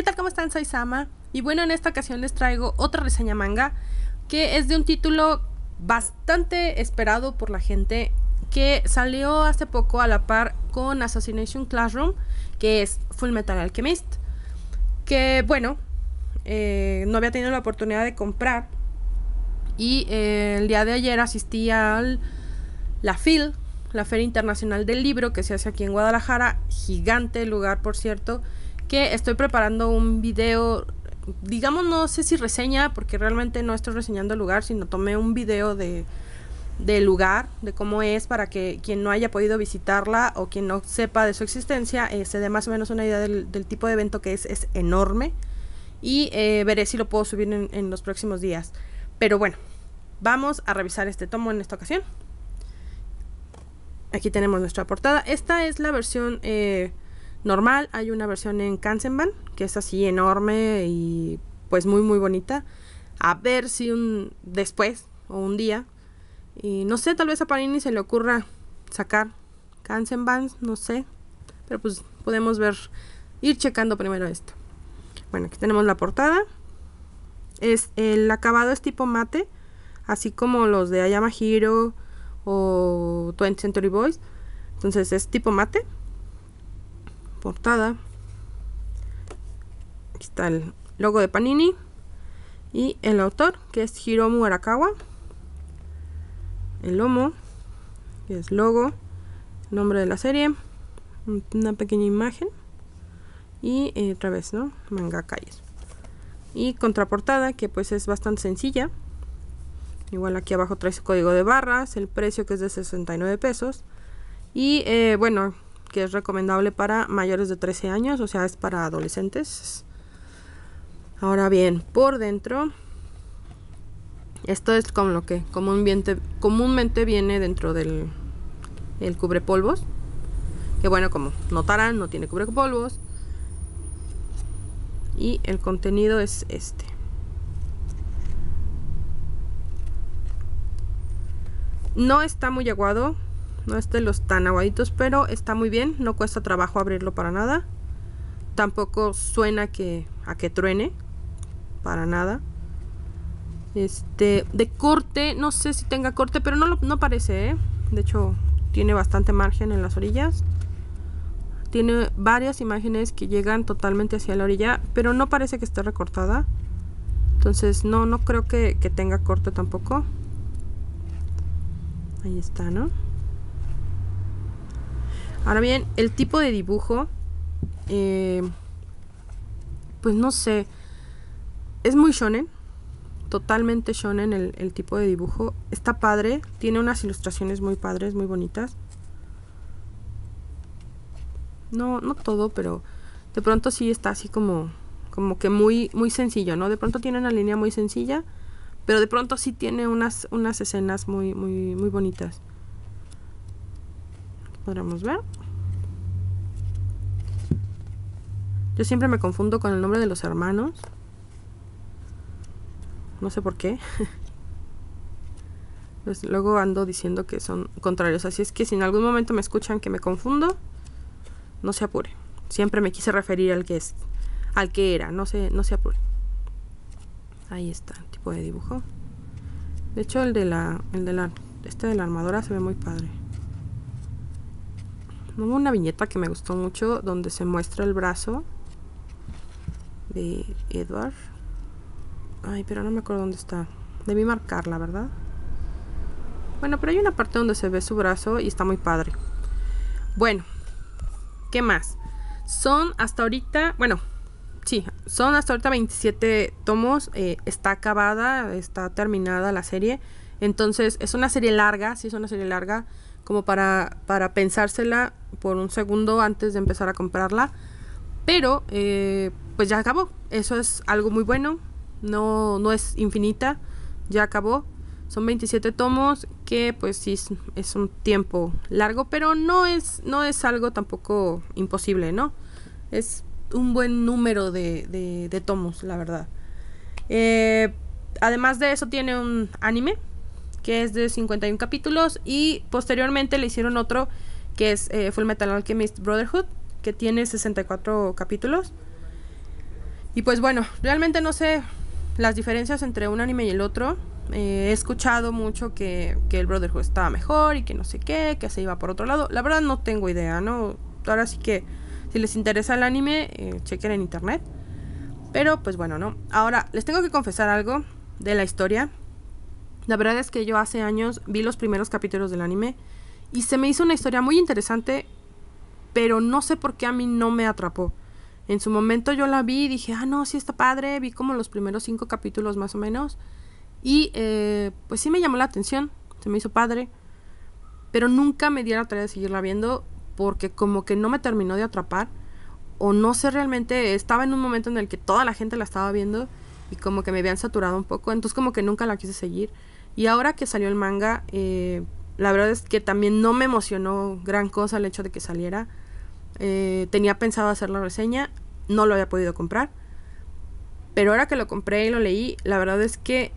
¿Qué tal? ¿Cómo están? Soy Sama. Y bueno, en esta ocasión les traigo otra reseña manga que es de un título bastante esperado por la gente que salió hace poco a la par con Assassination Classroom, que es Full Metal Alchemist. Que bueno, eh, no había tenido la oportunidad de comprar. Y eh, el día de ayer asistí a la FIL, la Feria Internacional del Libro, que se hace aquí en Guadalajara. Gigante lugar, por cierto. Que estoy preparando un video digamos, no sé si reseña, porque realmente no estoy reseñando el lugar, sino tomé un video de del lugar, de cómo es, para que quien no haya podido visitarla o quien no sepa de su existencia, eh, se dé más o menos una idea del, tipo de evento que es, es enorme. Y eh, veré si lo puedo subir en, los próximos días. Pero bueno, vamos a revisar este tomo en esta ocasión. Aquí tenemos nuestra portada. Esta es la versión eh, normal, hay una versión en Kansenban, que es así enorme y pues muy muy bonita. A ver si un después o un día, y no sé, tal vez a Panini se le ocurra sacar Kansenban, no sé, pero pues podemos ver, ir checando primero esto. Bueno, aquí tenemos la portada. Es, el acabado es tipo mate, así como los de Ayama Hiro o 20 Century Boys. Entonces es tipo mate portada. Está el logo de Panini. Y el autor, que es Hiromu Arakawa. El lomo, que es logo, nombre de la serie, una pequeña imagen. Y eh, otra vez, ¿no? Manga calles. Y contraportada, que pues es bastante sencilla. Igual aquí abajo trae su código de barras, el precio que es de 69 pesos. Y eh, bueno, que es recomendable para mayores de 13 años, o sea, es para adolescentes. Ahora bien, por dentro, esto es como lo que comúnmente, comúnmente viene dentro del el cubrepolvos. Que bueno, como notarán, no tiene cubrepolvos. Y el contenido es este. No está muy aguado, no es de los tan aguaditos, pero está muy bien. No cuesta trabajo abrirlo para nada. Tampoco suena que, a que truene. Para nada. Este, de corte, no sé si tenga corte, pero no, no parece, ¿eh? De hecho, tiene bastante margen en las orillas. Tiene varias imágenes que llegan totalmente hacia la orilla, pero no parece que esté recortada. Entonces, no, no creo que, que tenga corte tampoco. Ahí está, ¿no? Ahora bien, el tipo de dibujo, eh, pues no sé, es muy shonen, totalmente shonen el, el tipo de dibujo. Está padre, tiene unas ilustraciones muy padres, muy bonitas. No, no todo, pero de pronto sí está así como, como que muy, muy sencillo, ¿no? De pronto tiene una línea muy sencilla, pero de pronto sí tiene unas, unas escenas muy, muy, muy bonitas podremos ver. Yo siempre me confundo con el nombre de los hermanos. No sé por qué. pues luego ando diciendo que son contrarios. Así es que si en algún momento me escuchan que me confundo, no se apure. Siempre me quise referir al que es, al que era, no se, no se apure. Ahí está, tipo de dibujo. De hecho el de la, el de la, este de la armadura se ve muy padre. Una viñeta que me gustó mucho donde se muestra el brazo de Edward. Ay, pero no me acuerdo dónde está. Debí marcarla, ¿verdad? Bueno, pero hay una parte donde se ve su brazo y está muy padre. Bueno, ¿qué más? Son hasta ahorita, bueno, sí, son hasta ahorita 27 tomos. Eh, está acabada, está terminada la serie. Entonces, es una serie larga, sí es una serie larga como para, para pensársela por un segundo antes de empezar a comprarla. Pero eh, pues ya acabó. Eso es algo muy bueno. No, no es infinita. Ya acabó. Son 27 tomos que pues sí es, un tiempo largo, pero no es, no es algo tampoco imposible, ¿no? Es un buen número de, de, tomos, la verdad. Eh, además de eso tiene un anime que es de 51 capítulos y posteriormente le hicieron otro que es eh, Full Metal Alchemist Brotherhood que tiene 64 capítulos Y pues bueno, realmente no sé las diferencias entre un anime y el otro. Eh, he escuchado mucho que, que el Brotherhood estaba mejor y que no sé qué, que se iba por otro lado. La verdad no tengo idea, ¿no? Ahora sí que si les interesa el anime, eh, chequen en internet. Pero pues bueno, ¿no? Ahora, les tengo que confesar algo de la historia. La verdad es que yo hace años vi los primeros capítulos del anime y se me hizo una historia muy interesante, pero no sé por qué a mí no me atrapó. En su momento yo la vi y dije, ah, no, sí está padre, vi como los primeros cinco capítulos más o menos. Y eh, pues sí me llamó la atención, se me hizo padre, pero nunca me di la tarea de seguirla viendo porque como que no me terminó de atrapar o no sé realmente, estaba en un momento en el que toda la gente la estaba viendo y como que me habían saturado un poco, entonces como que nunca la quise seguir. Y ahora que salió el manga, eh, la verdad es que también no me emocionó gran cosa el hecho de que saliera. Eh, tenía pensado hacer la reseña, no lo había podido comprar. Pero ahora que lo compré y lo leí, la verdad es que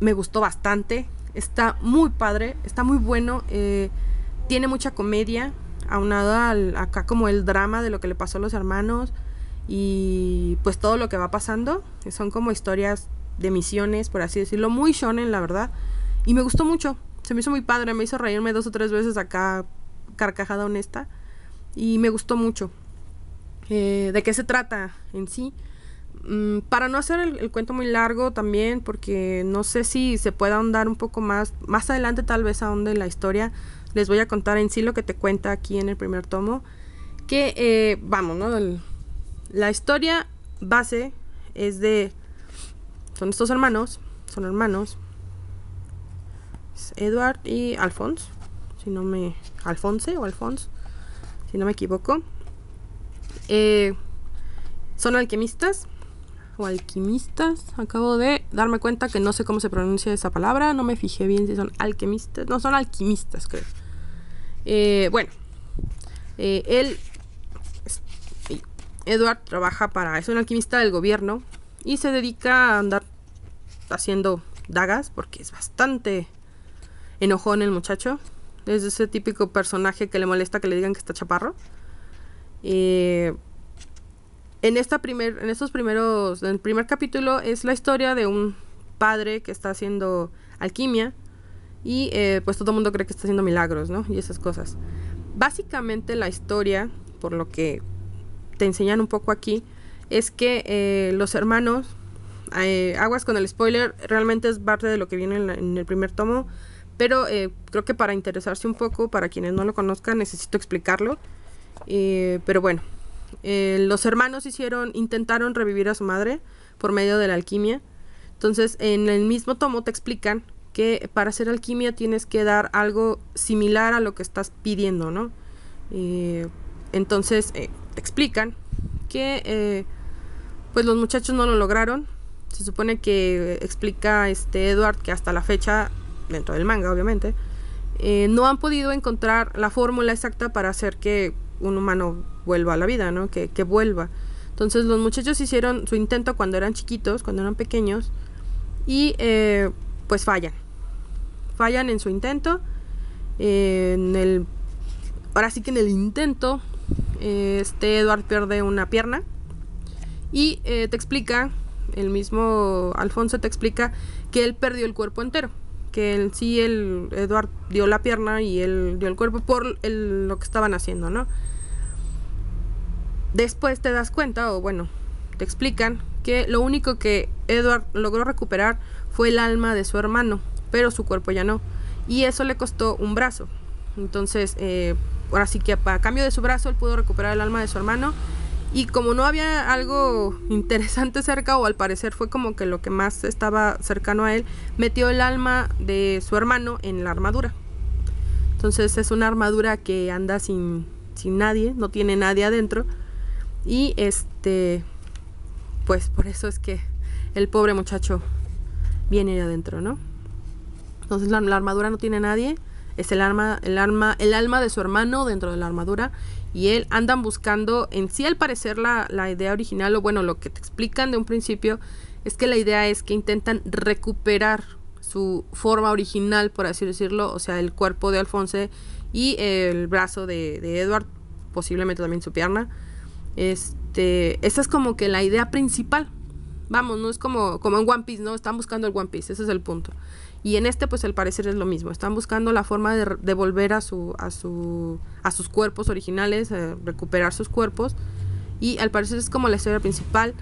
me gustó bastante. Está muy padre, está muy bueno. Eh, tiene mucha comedia, aunado al, acá como el drama de lo que le pasó a los hermanos y pues todo lo que va pasando. Son como historias de misiones, por así decirlo, muy shonen, la verdad. Y me gustó mucho, se me hizo muy padre, me hizo reírme dos o tres veces acá, carcajada honesta. Y me gustó mucho. Eh, ¿De qué se trata en sí? Mm, para no hacer el, cuento muy largo también, porque no sé si se puede ahondar un poco más, más adelante tal vez ahonde la historia, les voy a contar en sí lo que te cuenta aquí en el primer tomo. Que, eh, vamos, ¿no? la historia base es de... Son estos hermanos, son hermanos. Edward y Alphonse, si no me... Alphonse o Alphonse, si no me equivoco. Eh, son alquimistas o alquimistas. Acabo de darme cuenta que no sé cómo se pronuncia esa palabra. No me fijé bien si son alquimistas. No, son alquimistas, creo. Eh, bueno, eh, él, Edward, trabaja para, es un alquimista del gobierno y se dedica a andar haciendo dagas porque es bastante enojón el muchacho. Es ese típico personaje que le molesta que le digan que está chaparro. Eh, en esta primer, en estos primeros, en el primer capítulo es la historia de un padre que está haciendo alquimia y eh, pues todo el mundo cree que está haciendo milagros, ¿no? Y esas cosas. Básicamente la historia, por lo que te enseñan un poco aquí, es que eh, los hermanos, eh, aguas con el spoiler, realmente es parte de lo que viene en, el primer tomo, pero creo que para interesarse un poco, para quienes no lo conozcan, necesito explicarlo. pero bueno, los hermanos hicieron, intentaron revivir a su madre por medio de la alquimia. Entonces, en el mismo tomo te explican que para hacer alquimia tienes que dar algo similar a lo que estás pidiendo, ¿no? Eh, entonces eh, te explican que eh, pues los muchachos no lo lograron. Se supone que explica este Edward que hasta la fecha, dentro del manga obviamente, no han podido encontrar la fórmula exacta para hacer que un humano vuelva a la vida, ¿no? Que, vuelva. Entonces los muchachos hicieron su intento cuando eran chiquitos, cuando eran pequeños, y pues fallan fallan en su intento. ahora sí que en el intento, este Edward pierde una pierna y eh, te explica, el mismo Alfonso te explica que él perdió el cuerpo entero. Que en sí el Edward dio la pierna y él dio el cuerpo por lo que estaban haciendo, ¿no? Después te das cuenta, o bueno, te explican que lo único que Edward logró recuperar fue el alma de su hermano pero su cuerpo ya no. Y eso le costó un brazo. Entonces, eh, ahora sí que a cambio de su brazo, él pudo recuperar el alma de su hermano. Y como no había algo interesante cerca, o al parecer fue como que lo que más estaba cercano a él, metió el alma de su hermano en la armadura. Entonces es una armadura que anda sin, sin nadie, no tiene nadie adentro. Y este, pues por eso es que el pobre muchacho viene de adentro, ¿no? Entonces la, armadura no tiene nadie, es el arma, el arma, el alma de su hermano dentro de la armadura y él andan buscando en sí al parecer la, la idea original o bueno lo que te explican de un principio es que la idea es que intentan recuperar su forma original por así decirlo o sea el cuerpo de Alfonso y el brazo de, de Edward posiblemente también su pierna este, esa es como que la idea principal. Vamos, no es como, como en One Piece, ¿no? Están buscando el One Piece, ese es el punto. Y en este, pues al parecer es lo mismo. Están buscando la forma de, volver a, su, a, su, a sus cuerpos originales, eh, recuperar sus cuerpos. Y al parecer es como la historia principal.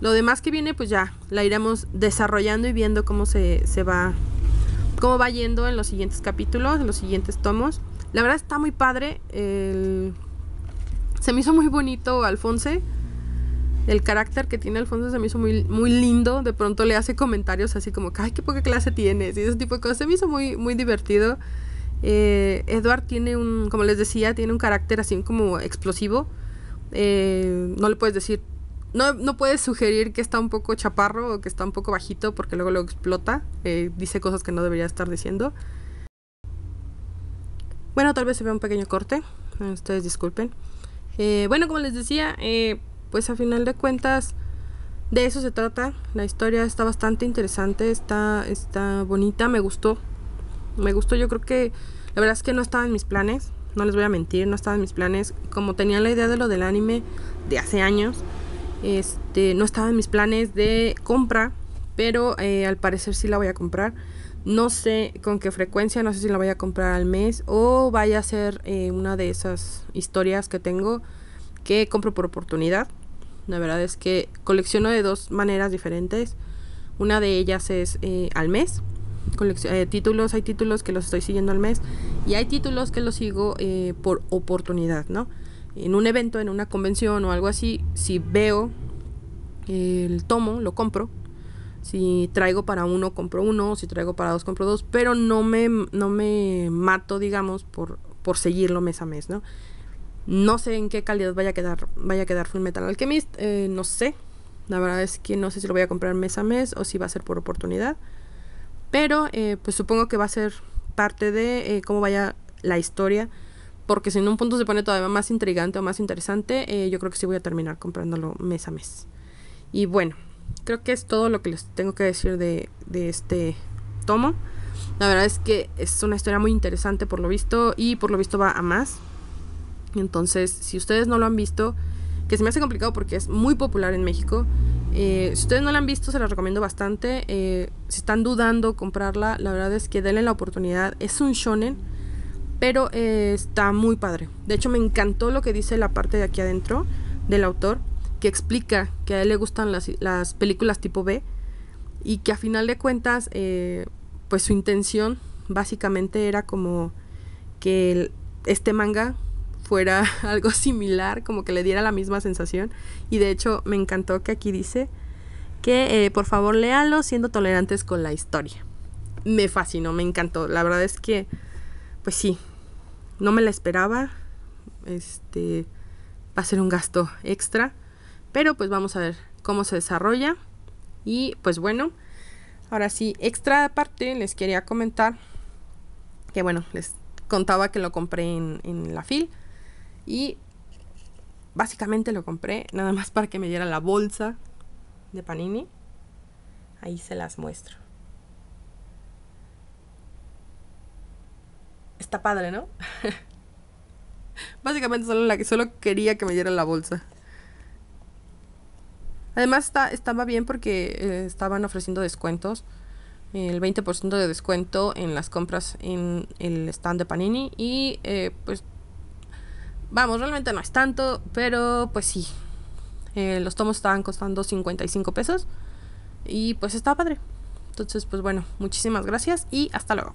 Lo demás que viene, pues ya la iremos desarrollando y viendo cómo se, se va, cómo va yendo en los siguientes capítulos, en los siguientes tomos. La verdad está muy padre. Se me hizo muy bonito Alfonse. El carácter que tiene Alfonso se me hizo muy, muy lindo. De pronto le hace comentarios así como, ay, qué poca clase tienes. Y ese tipo de cosas. Se me hizo muy, muy divertido. Eh, tiene un, como les decía, tiene un carácter así como explosivo. Eh, no le puedes decir no, no puedes sugerir que está un poco chaparro o que está un poco bajito porque luego lo explota. Eh, dice cosas que no debería estar diciendo. Bueno, tal vez se vea un pequeño corte. Ustedes disculpen. Eh, bueno, como les decía, pues a final de cuentas de eso se trata. La historia está bastante interesante, está, está bonita, me gustó. Me gustó, yo creo que la verdad es que no estaba en mis planes. No les voy a mentir, no estaba en mis planes. Como tenía la idea de lo del anime de hace años este, no estaba en mis planes de compra, pero eh, al parecer sí la voy a comprar. No sé con qué frecuencia, no sé si la voy a comprar al mes o vaya a ser eh, una de esas historias que tengo que compro por oportunidad. La verdad es que colecciono de dos maneras diferentes. Una de ellas es eh, al mes. títulos, hay títulos que los estoy siguiendo al mes y hay títulos que los sigo por oportunidad, ¿no? en un evento, en una convención o algo así, si veo el tomo, lo compro. Si traigo para uno, compro uno. Si traigo para dos, compro dos. Pero no me, no me mato, digamos, por, por seguirlo mes a mes, ¿no? No sé en qué calidad vaya a quedar, vaya a quedar Full Metal Alchemist. Eh, no sé. La verdad es que no sé si lo voy a comprar mes a mes o si va a ser por oportunidad. Pero eh, pues supongo que va a ser parte de eh, cómo vaya la historia porque si en un punto se pone todavía más intrigante o más interesante, eh, yo creo que sí voy a terminar comprándolo mes a mes. Y bueno, creo que es todo lo que les tengo que decir de, este tomo. La verdad es que es una historia muy interesante por lo visto y por lo visto va a más. Entonces, si ustedes no lo han visto, que se me hace complicado porque es muy popular en México, eh, si ustedes no la han visto, se la recomiendo bastante. Eh, si están dudando comprarla, la verdad es que denle la oportunidad. Es un shonen pero eh, está muy padre. De hecho, me encantó lo que dice la parte de aquí adentro del autor, que explica que a él le gustan las, películas tipo B y que a final de cuentas, pues su intención básicamente era como que este manga fuera algo similar, como que le diera la misma sensación. Y de hecho, me encantó que aquí dice que eh, por favor léalo siendo tolerantes con la historia. Me fascinó, me encantó. La verdad es que, pues sí, no me la esperaba. Este va a ser un gasto extra. Pero pues vamos a ver cómo se desarrolla. Y pues bueno, ahora sí, extra aparte les quería comentar que bueno, les contaba que lo compré en, en la FIL. Y básicamente lo compré nada más para que me diera la bolsa de Panini. Ahí se las muestro. Está padre, ¿no? Básicamente solo la solo quería que me dieran la bolsa. Además está, estaba bien porque eh, estaban ofreciendo descuentos. El 20% de descuento en las compras en el stand de Panini. Y eh, pues vamos, realmente no es tanto, pero pues sí. Eh, los tomos estaban costando 55 pesos. Y pues está padre. Entonces, pues bueno, muchísimas gracias y hasta luego.